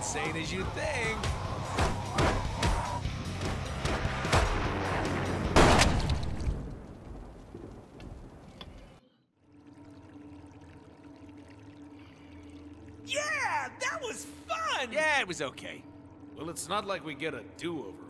insane as you think. Yeah, that was fun! Yeah, it was okay. Well, it's not like we get a do-over.